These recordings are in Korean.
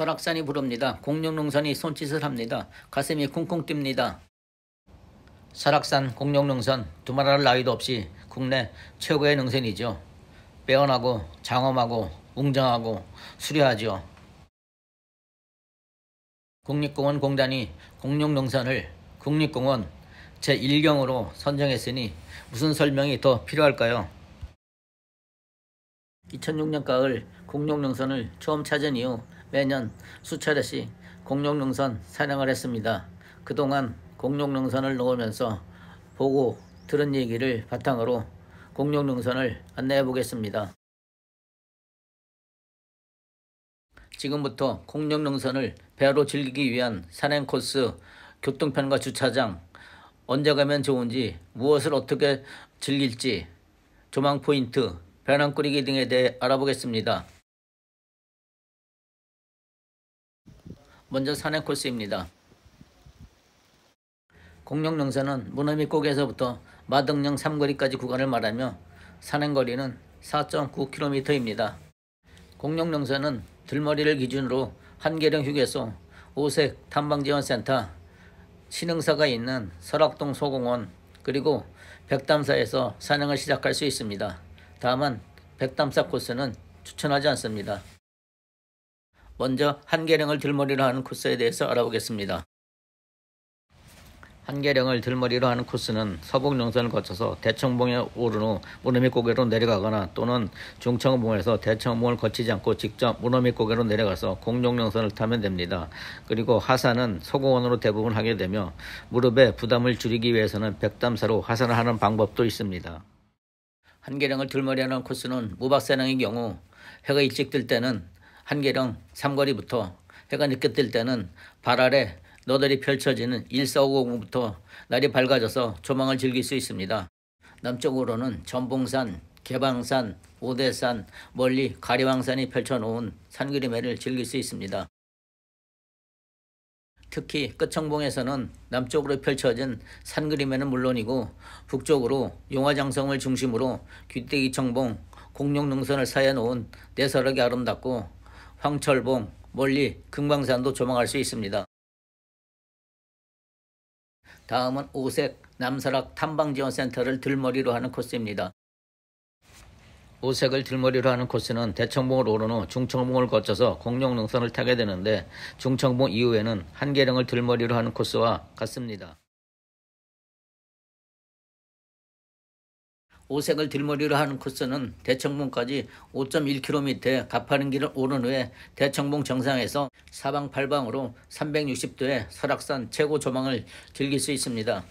설악산이 부릅니다. 공룡농선이 손짓을 합니다. 가슴이 쿵쿵 뜁니다. 설악산 공룡농선 두말할 나위도 없이 국내 최고의 능선이죠. 빼어나고 장엄하고 웅장하고 수려하죠. 국립공원 공단이 공룡농선을 국립공원 제1경으로 선정했으니 무슨 설명이 더 필요할까요? 2006년 가을 공룡능선을 처음 찾은 이후 매년 수차례씩 공룡능선 사냥을 했습니다. 그동안 공룡능선을 놓으면서 보고 들은 얘기를 바탕으로 공룡능선을 안내해 보겠습니다. 지금부터 공룡능선을 배로 즐기기 위한 산행 코스, 교통편과 주차장, 언제 가면 좋은지, 무엇을 어떻게 즐길지, 조망 포인트, 배낭 꾸리기 등에 대해 알아보겠습니다. 먼저 산행 코스입니다. 공룡능선은 문어미곡에서부터 마등령 삼거리까지 구간을 말하며 산행거리는 4.9km입니다. 공룡능선은 들머리를 기준으로 한계령 휴게소, 오색 탐방지원센터, 신흥사가 있는 설악동 소공원, 그리고 백담사에서 산행을 시작할 수 있습니다. 다만 백담사 코스는 추천하지 않습니다. 먼저 한계령을 들머리로 하는 코스에 대해서 알아보겠습니다. 한계령을 들머리로 하는 코스는 서북 용선을 거쳐서 대청봉에 오른 후 무너미 고개로 내려가거나 또는 중청봉에서 대청봉을 거치지 않고 직접 무너미 고개로 내려가서 공룡 용선을 타면 됩니다. 그리고 하산은 소공원으로 대부분 하게 되며 무릎에 부담을 줄이기 위해서는 백담사로 하산을 하는 방법도 있습니다. 한계령을 들머리하는 코스는 무박산행의 경우 해가 일찍 뜰 때는 한계령 삼거리부터 해가 늦게 뜰 때는 발 아래 너덜이 펼쳐지는 1450부터 날이 밝아져서 조망을 즐길 수 있습니다. 남쪽으로는 전봉산, 개방산, 오대산, 멀리 가리왕산이 펼쳐놓은 산그림회를 즐길 수 있습니다. 특히 끝청봉에서는 남쪽으로 펼쳐진 산그림회는 물론이고 북쪽으로 용화장성을 중심으로 귀때기 청봉, 공룡능선을 사이에 놓은 내설하게 아름답고 황철봉, 멀리 금광산도 조망할 수 있습니다. 다음은 오색 남설악 탐방지원센터를 들머리로 하는 코스입니다. 오색을 들머리로 하는 코스는 대청봉을 오른 후 중청봉을 거쳐서 공룡능선을 타게 되는데 중청봉 이후에는 한계령을 들머리로 하는 코스와 같습니다. 오색을 들머리로 하는 코스는 대청봉까지 5.1km의 가파른 길을 오른 후에 대청봉 정상에서 사방팔방으로 360도의 설악산 최고 조망을 즐길 수 있습니다.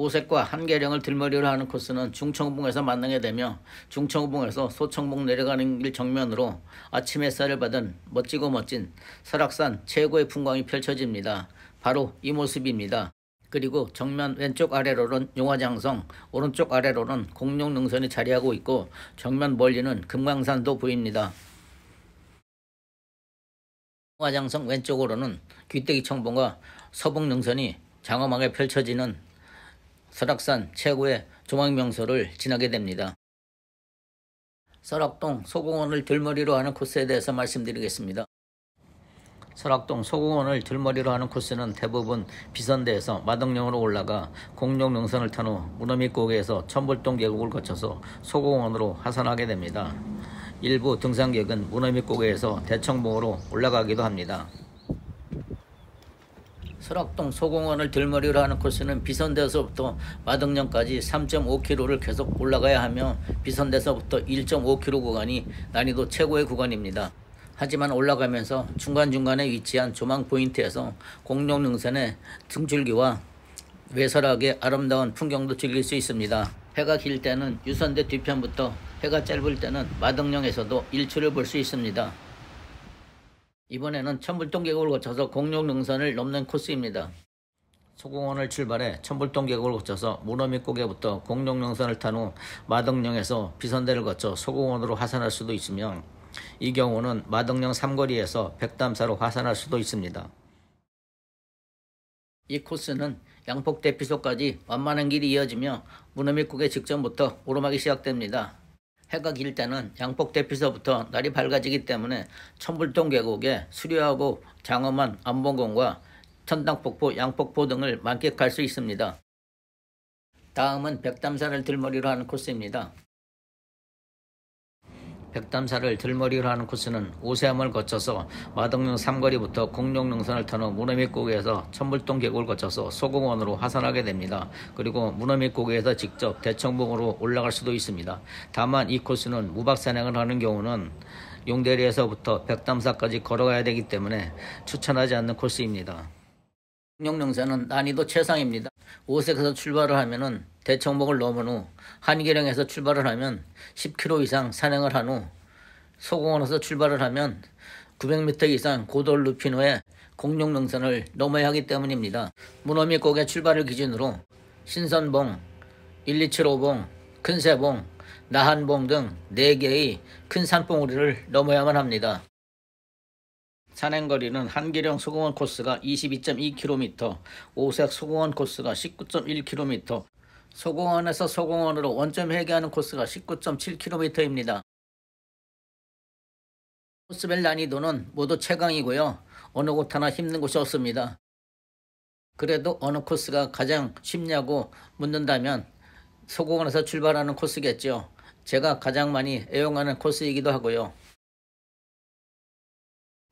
오색과 한계령을 들머리로 하는 코스는 중청봉에서 만나게 되며 중청봉에서 소청봉 내려가는 길 정면으로 아침 햇살을 받은 멋지고 멋진 설악산 최고의 풍광이 펼쳐집니다. 바로 이 모습입니다. 그리고 정면 왼쪽 아래로는 용화장성, 오른쪽 아래로는 공룡능선이 자리하고 있고 정면 멀리는 금강산도 보입니다. 용화장성 왼쪽으로는 귀때기 청봉과 서북능선이 장엄하게 펼쳐지는 설악산 최고의 조망명소를 지나게 됩니다. 설악동 소공원을 들머리로 하는 코스에 대해서 말씀드리겠습니다. 설악동 소공원을 들머리로 하는 코스는 대부분 비선대에서 마덕령으로 올라가 공룡 능선을 탄 후 무너미 고개에서 천불동 계곡을 거쳐서 소공원으로 하산하게 됩니다. 일부 등산객은 무너미 고개에서 대청봉으로 올라가기도 합니다. 설악동 소공원을 들머리로 하는 코스는 비선대에서부터 마덕령까지 3.5km를 계속 올라가야 하며 비선대에서부터 1.5km 구간이 난이도 최고의 구간입니다. 하지만 올라가면서 중간중간에 위치한 조망 포인트에서 공룡 능선의 등줄기와 외설하게 아름다운 풍경도 즐길 수 있습니다. 해가 길 때는 유선대 뒤편부터 해가 짧을 때는 마덕령에서도 일출을 볼 수 있습니다. 이번에는 천불동 계곡을 거쳐서 공룡 능선을 넘는 코스입니다. 소공원을 출발해 천불동 계곡을 거쳐서 문어밑고개부터 공룡 능선을 탄 후 마덕령에서 비선대를 거쳐 소공원으로 하산할 수도 있으며 이 경우는 마덕령 삼거리에서 백담사로 하산할 수도 있습니다. 이 코스는 양폭 대 피소까지 완만한 길이 이어지며 문어미국의 직전부터 오르막이 시작됩니다. 해가 길 때는 양폭 대피소부터 날이 밝아지기 때문에 천불동 계곡에 수려하고 장엄한 안봉공과 천당폭포, 양폭포 등을 만끽할 수 있습니다. 다음은 백담산을 들머리로 하는 코스입니다. 백담사를 들머리로 하는 코스는 오세암을 거쳐서 마덕령 삼거리부터 공룡능선을 터는 문어밑고개에서 천불동 계곡을 거쳐서 소공원으로 하산하게 됩니다. 그리고 문어밑고개에서 직접 대청봉으로 올라갈 수도 있습니다. 다만 이 코스는 무박 산행을 하는 경우는 용대리에서부터 백담사까지 걸어가야 되기 때문에 추천하지 않는 코스입니다. 공룡능선은 난이도 최상입니다. 오색에서 출발을 하면은 대청봉을 넘은 후 한계령에서 출발을 하면 10km 이상 산행을 한 후 소공원에서 출발을 하면 900m 이상 높인 후에 공룡능선을 넘어야 하기 때문입니다. 문어미곡의 출발을 기준으로 신선봉, 1275봉, 큰새봉, 나한봉 등 4개의 큰 산봉우리를 넘어야만 합니다. 산행거리는 한계령 소공원 코스가 22.2km, 오색 소공원 코스가 19.1km, 소공원에서 소공원으로 원점 회귀하는 코스가 19.7km입니다. 코스별 난이도는 모두 최강이고요. 어느 곳 하나 힘든 곳이 없습니다. 그래도 어느 코스가 가장 쉽냐고 묻는다면 소공원에서 출발하는 코스겠죠. 제가 가장 많이 애용하는 코스이기도 하고요.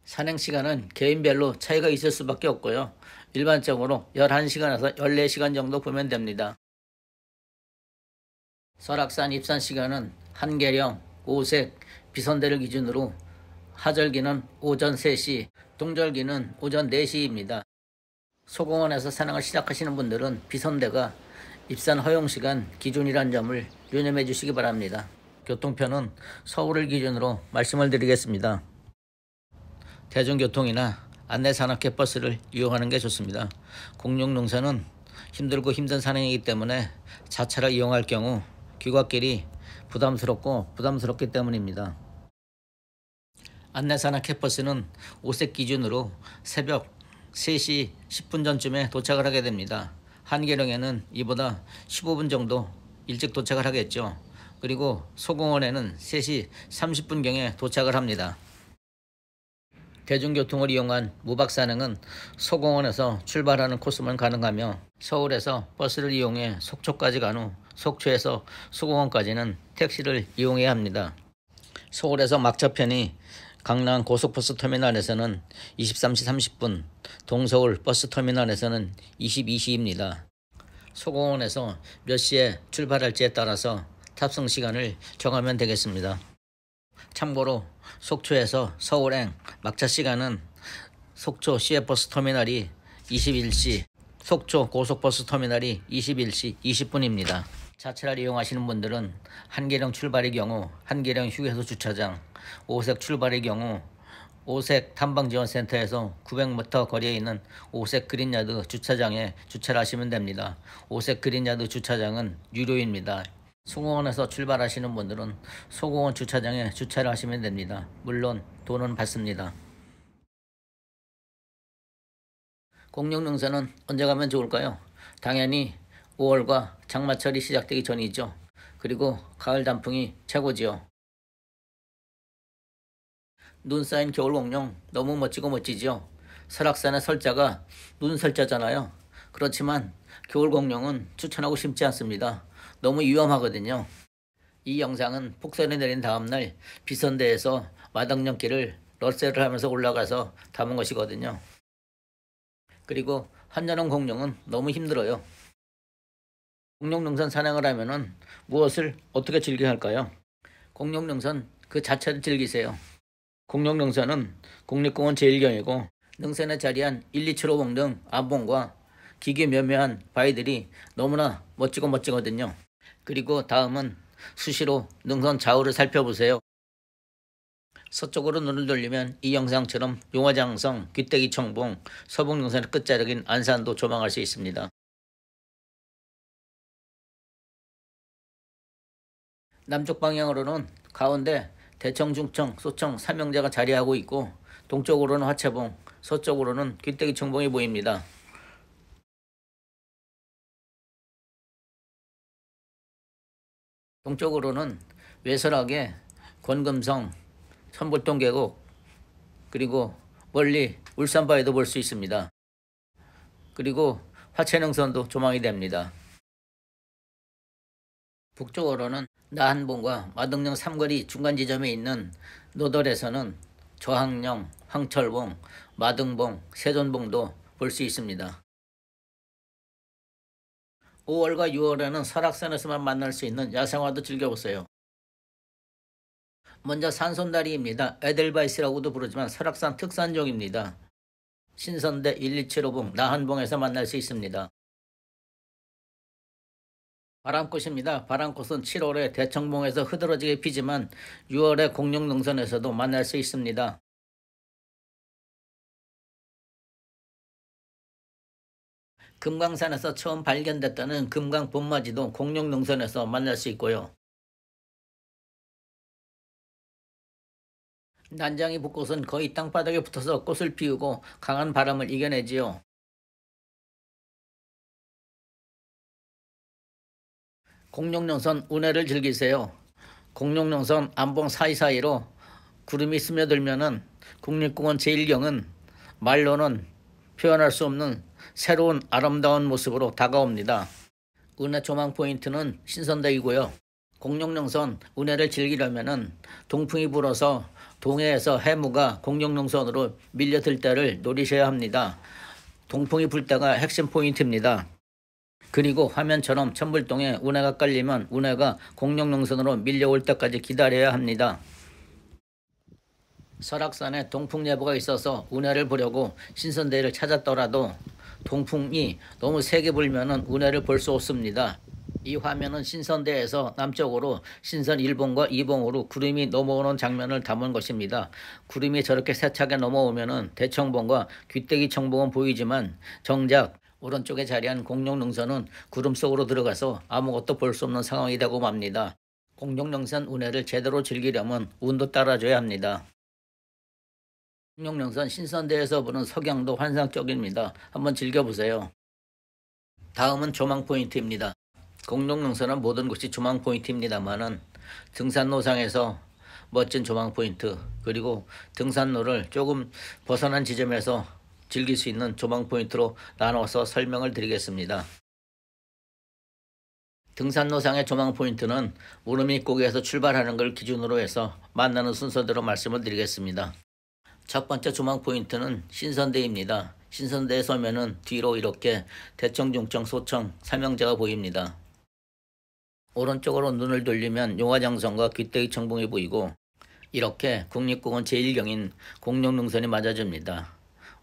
산행 시간은 개인별로 차이가 있을 수밖에 없고요. 일반적으로 11시간에서 14시간 정도 보면 됩니다. 설악산 입산 시간은 한계령, 오색, 비선대를 기준으로 하절기는 오전 3시, 동절기는 오전 4시입니다. 소공원에서 산행을 시작하시는 분들은 비선대가 입산 허용 시간 기준이란 점을 유념해 주시기 바랍니다. 교통편은 서울을 기준으로 말씀을 드리겠습니다. 대중교통이나 안내산악회 버스를 이용하는 게 좋습니다. 공룡농사는 힘들고 힘든 산행이기 때문에 자차를 이용할 경우 귀갓길이 부담스럽고 부담스럽기 때문입니다. 안내산악회 버스는 오색 기준으로 새벽 3시 10분 전쯤에 도착을 하게 됩니다. 한계령에는 이보다 15분 정도 일찍 도착을 하겠죠. 그리고 소공원에는 3시 30분경에 도착을 합니다. 대중교통을 이용한 무박산행은 소공원에서 출발하는 코스만 가능하며 서울에서 버스를 이용해 속초까지 간 후 속초에서 소공원까지는 택시를 이용해야 합니다. 서울에서 막차편이 강남 고속버스 터미널에서는 23시 30분, 동서울 버스 터미널에서는 22시입니다. 소공원에서 몇 시에 출발할지에 따라서 탑승 시간을 정하면 되겠습니다. 참고로 속초에서 서울행 막차 시간은 속초 시외버스 터미널이 21시, 속초 고속버스 터미널이 21시 20분입니다. 자차를 이용하시는 분들은 한계령 출발의 경우 한계령 휴게소 주차장, 오색 출발의 경우 오색 탐방지원센터에서 900m 거리에 있는 오색 그린야드 주차장에 주차를 하시면 됩니다. 오색 그린야드 주차장은 유료입니다. 소공원에서 출발하시는 분들은 소공원 주차장에 주차를 하시면 됩니다. 물론 돈은 받습니다. 공룡능선은 언제 가면 좋을까요? 당연히 5월과 장마철이 시작되기 전이죠. 그리고 가을 단풍이 최고지요. 눈 쌓인 겨울 공룡 너무 멋지고 멋지죠. 설악산의 설자가 눈 설자잖아요. 그렇지만 겨울 공룡은 추천하고 싶지 않습니다. 너무 위험하거든요. 이 영상은 폭설이 내린 다음날 비선대에서 마당령길을 럴세를 하면서 올라가서 담은 것이거든요. 그리고 한여름 공룡은 너무 힘들어요. 공룡능선 산행을 하면은 무엇을 어떻게 즐겨야 할까요? 공룡능선 그 자체를 즐기세요. 공룡능선은 국립공원 제1경이고 능선에 자리한 1, 2, 7호봉 등 암봉과 기계 묘묘한 바위들이 너무나 멋지고 멋지거든요. 그리고 다음은 수시로 능선 좌우를 살펴보세요. 서쪽으로 눈을 돌리면 이 영상처럼 용화장성, 귀때기 청봉, 서북능선의 끝자락인 안산도 조망할 수 있습니다. 남쪽 방향으로는 가운데 대청, 중청, 소청, 삼형제가 자리하고 있고 동쪽으로는 화채봉, 서쪽으로는 귀때기 청봉이 보입니다. 동쪽으로는 외설하게 권금성, 천불동 계곡 그리고 멀리 울산바위도 볼 수 있습니다. 그리고 화천능선도 조망이 됩니다. 북쪽으로는 나한봉과 마등령 삼거리 중간 지점에 있는 노덜에서는 저항령, 황철봉, 마등봉, 세존봉도 볼 수 있습니다. 5월과 6월에는 설악산에서만 만날 수 있는 야생화도 즐겨보세요. 먼저 산손다리입니다. 에델바이스라고도 부르지만 설악산 특산종입니다. 신선대 127호봉 나한봉에서 만날 수 있습니다. 바람꽃입니다. 바람꽃은 7월에 대청봉에서 흐드러지게 피지만 6월에 공룡능선에서도 만날 수 있습니다. 금강산에서 처음 발견됐다는 금강 봄맞이도 공룡능선에서 만날 수 있고요. 난장이 붓꽃은 거의 땅바닥에 붙어서 꽃을 피우고 강한 바람을 이겨내지요. 공룡령선 운해를 즐기세요. 공룡령선 안봉 사이사이로 구름이 스며들면은 국립공원 제1경은 말로는 표현할 수 없는 새로운 아름다운 모습으로 다가옵니다. 은혜 조망 포인트는 신선대이고요. 공룡령선 운해를 즐기려면은 동풍이 불어서 동해에서 해무가 공룡능선으로 밀려들 때를 노리셔야 합니다. 동풍이 불 때가 핵심 포인트입니다. 그리고 화면처럼 천불동에 운해가 깔리면 운해가 공룡능선으로 밀려올 때까지 기다려야 합니다. 설악산에 동풍 예보가 있어서 운해를 보려고 신선대를 찾았더라도 동풍이 너무 세게 불면 운해를 볼 수 없습니다. 이 화면은 신선대에서 남쪽으로 신선 1봉과 2봉으로 구름이 넘어오는 장면을 담은 것입니다. 구름이 저렇게 세차게 넘어오면 대청봉과 귀때기 청봉은 보이지만 정작 오른쪽에 자리한 공룡능선은 구름 속으로 들어가서 아무것도 볼 수 없는 상황이 되고 맙니다. 공룡능선 운해를 제대로 즐기려면 운도 따라줘야 합니다. 공룡능선 신선대에서 보는 석양도 환상적입니다. 한번 즐겨보세요. 다음은 조망 포인트입니다. 공룡능선은 모든 곳이 조망 포인트입니다만은 등산로상에서 멋진 조망 포인트 그리고 등산로를 조금 벗어난 지점에서 즐길 수 있는 조망 포인트로 나눠서 설명을 드리겠습니다. 등산로상의 조망 포인트는 무릎밑고개에서 출발하는 걸 기준으로 해서 만나는 순서대로 말씀을 드리겠습니다. 첫 번째 조망 포인트는 신선대입니다. 신선대에 서면은 뒤로 이렇게 대청, 중청, 소청, 삼형제가 보입니다. 오른쪽으로 눈을 돌리면 용화장성과 귀때기 청봉이 보이고 이렇게 국립공원 제1경인 공룡능선이 맞아줍니다.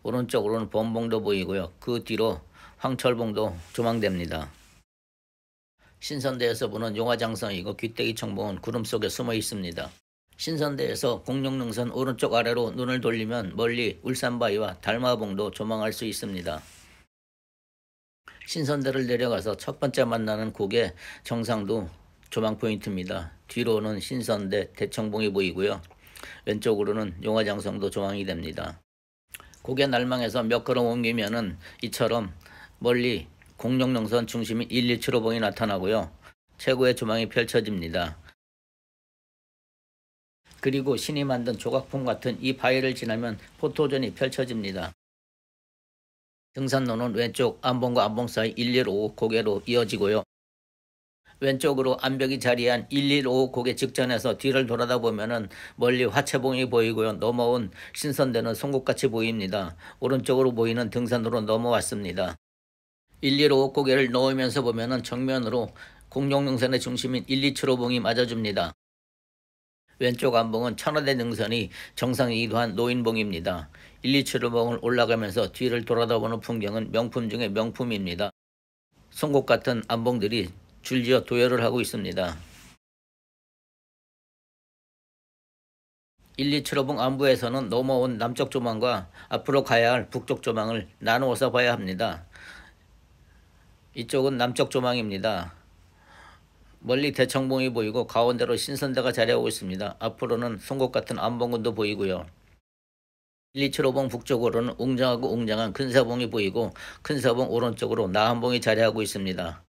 오른쪽으로는 범봉도 보이고요. 그 뒤로 황철봉도 조망됩니다. 신선대에서 보는 용화장성이고 귀때기 청봉은 구름 속에 숨어 있습니다. 신선대에서 공룡능선 오른쪽 아래로 눈을 돌리면 멀리 울산바위와 달마봉도 조망할 수 있습니다. 신선대를 내려가서 첫 번째 만나는 곡의 정상도 조망 포인트입니다. 뒤로는 신선대 대청봉이 보이고요. 왼쪽으로는 용화장성도 조망이 됩니다. 고개 날망에서 몇 걸음 옮기면은 이처럼 멀리 공룡능선 중심인 117호봉이 나타나고요. 최고의 조망이 펼쳐집니다. 그리고 신이 만든 조각품 같은 이 바위를 지나면 포토전이 펼쳐집니다. 등산로는 왼쪽 안봉과 안봉 사이 115 고개로 이어지고요. 왼쪽으로 암벽이 자리한 115 고개 직전에서 뒤를 돌아다 보면은 멀리 화채봉이 보이고요. 넘어온 신선대는 송곳같이 보입니다. 오른쪽으로 보이는 등산로로 넘어왔습니다. 115 고개를 넣으면서 보면은 정면으로 공룡능선의 중심인 127호봉이 맞아줍니다. 왼쪽 안봉은 천하대 능선이 정상이기도 한 노인봉입니다. 127호봉을 올라가면서 뒤를 돌아다보는 풍경은 명품 중의 명품입니다. 송곳 같은 안봉들이 줄지어 도열을 하고 있습니다. 127호봉 안부에서는 넘어온 남쪽 조망과 앞으로 가야 할 북쪽 조망을 나누어서 봐야 합니다. 이쪽은 남쪽 조망입니다. 멀리 대청봉이 보이고 가운데로 신선대가 자리하고 있습니다. 앞으로는 송곳 같은 안봉군도 보이고요. 127호봉 북쪽으로는 웅장하고 웅장한 큰사봉이 보이고 큰사봉 오른쪽으로 나한봉이 자리하고 있습니다.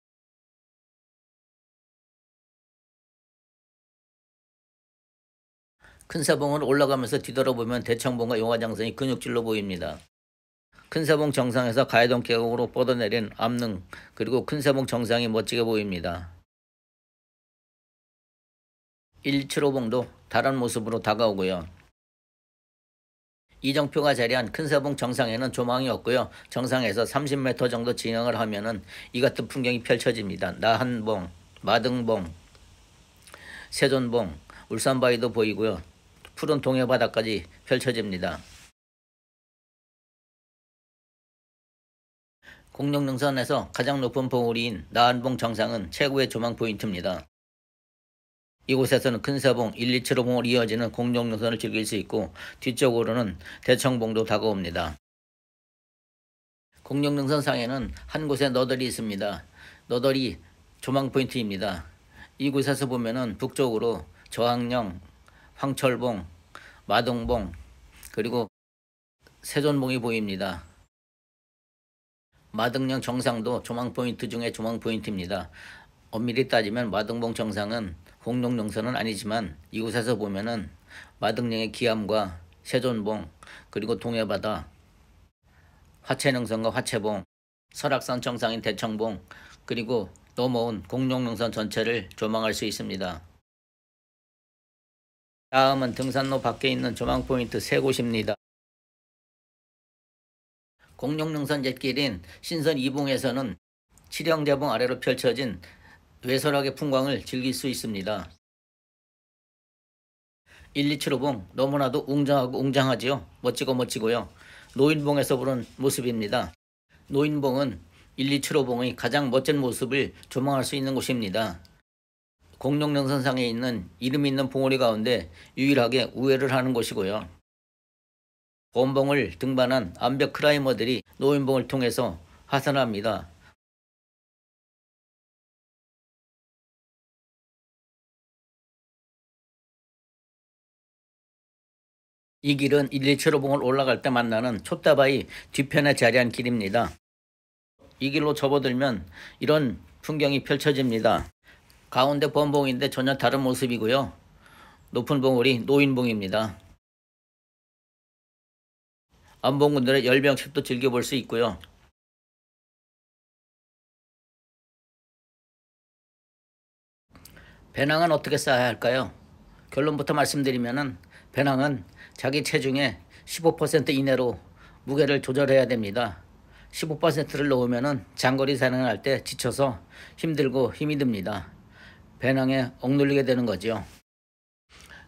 큰 사봉을 올라가면서 뒤돌아보면 대청봉과 용화장성이 근육질로 보입니다. 큰 사봉 정상에서 가해동 계곡으로 뻗어내린 암릉 그리고 큰 사봉 정상이 멋지게 보입니다. 175봉도 다른 모습으로 다가오고요. 이정표가 자리한 큰 사봉 정상에는 조망이 없고요. 정상에서 30m 정도 진행을 하면은 이 같은 풍경이 펼쳐집니다. 나한봉, 마등봉, 세존봉, 울산바위도 보이고요. 푸른 동해 바다까지 펼쳐집니다. 공룡능선에서 가장 높은 봉우리인 나한봉 정상은 최고의 조망 포인트입니다. 이곳에서는 큰사봉 1, 275봉을 이어지는 공룡능선을 즐길 수 있고 뒤쪽으로는 대청봉도 다가옵니다. 공룡능선 상에는 한 곳에 너덜이 있습니다. 너덜이 조망 포인트입니다. 이곳에서 보면은 북쪽으로 저항령, 황철봉, 마동봉, 그리고 세존봉이 보입니다. 마등령 정상도 조망 포인트 중에 조망 포인트입니다. 엄밀히 따지면 마등봉 정상은 공룡능선은 아니지만 이곳에서 보면은 마등령의 기암과 세존봉 그리고 동해바다 화채능선과 화채봉 설악산 정상인 대청봉 그리고 넘어온 공룡능선 전체를 조망할 수 있습니다. 다음은 등산로 밖에 있는 조망 포인트 세 곳입니다. 공룡능선 jet길인 신선 이봉에서는 칠형대봉 아래로 펼쳐진 외설하게 풍광을 즐길 수 있습니다. 1, 275봉 너무나도 웅장하고 웅장하지요. 멋지고 멋지고요. 노인봉에서 보는 모습입니다. 노인봉은 1, 275봉의 가장 멋진 모습을 조망할 수 있는 곳입니다. 공룡능선상에 있는 이름 있는 봉우리 가운데 유일하게 우회를 하는 곳이고요. 본봉을 등반한 암벽 크라이머들이 노인봉을 통해서 하산합니다. 이 길은 117호봉을 올라갈 때 만나는 촛다바위 뒤편에 자리한 길입니다. 이 길로 접어들면 이런 풍경이 펼쳐집니다. 가운데 범봉인데 전혀 다른 모습이고요. 높은 봉우리 노인봉입니다. 안봉군들의 열병식도 즐겨볼 수 있고요. 배낭은 어떻게 쌓아야 할까요? 결론부터 말씀드리면 배낭은 자기 체중의 15% 이내로 무게를 조절해야 됩니다. 15%를 넣으면 장거리 산행할 때 지쳐서 힘들고 힘이 듭니다. 배낭에 억눌리게 되는 거죠.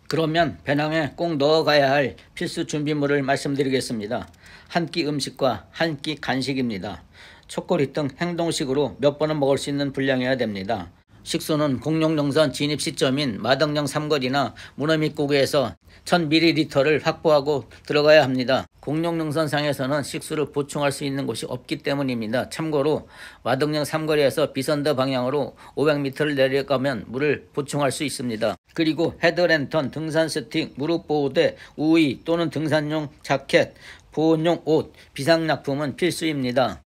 그러면 배낭에 꼭 넣어가야 할 필수 준비물을 말씀드리겠습니다. 한 끼 음식과 한 끼 간식입니다. 초콜릿 등 행동식으로 몇 번은 먹을 수 있는 분량이어야 됩니다. 식수는 공룡능선 진입 시점인 마덕령 삼거리나 문어밑고개에서 1000ml를 확보하고 들어가야 합니다. 공룡능선상에서는 식수를 보충할 수 있는 곳이 없기 때문입니다. 참고로 마덕령 삼거리에서 비선더 방향으로 500m를 내려가면 물을 보충할 수 있습니다. 그리고 헤드랜턴, 등산 스틱, 무릎 보호대, 우의 또는 등산용 자켓, 보온용 옷, 비상약품은 필수입니다.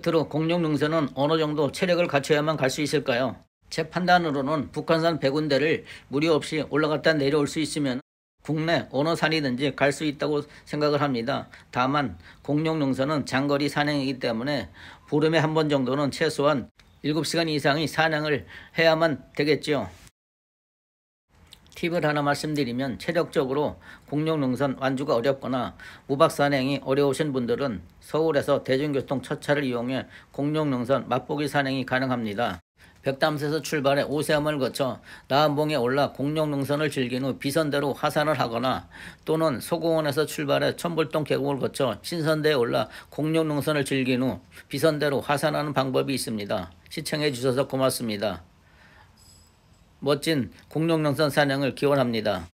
끝으로 공룡능선은 어느 정도 체력을 갖춰야만 갈 수 있을까요? 제 판단으로는 북한산 100군데를 무리 없이 올라갔다 내려올 수 있으면 국내 어느 산이든지 갈 수 있다고 생각을 합니다. 다만 공룡능선은 장거리 산행이기 때문에 보름에 한 번 정도는 최소한 7시간 이상의 산행을 해야만 되겠죠. 팁을 하나 말씀드리면 체력적으로 공룡 능선 완주가 어렵거나 무박산행이 어려우신 분들은 서울에서 대중교통 첫 차를 이용해 공룡 능선 맛보기 산행이 가능합니다. 백담에서 출발해 오세암을 거쳐 나한봉에 올라 공룡능선을 즐긴 후 비선대로 하산을 하거나 또는 소공원에서 출발해 천불동 계곡을 거쳐 신선대에 올라 공룡능선을 즐긴 후 비선대로 하산하는 방법이 있습니다. 시청해 주셔서 고맙습니다. 멋진 공룡능선 산행을 기원합니다.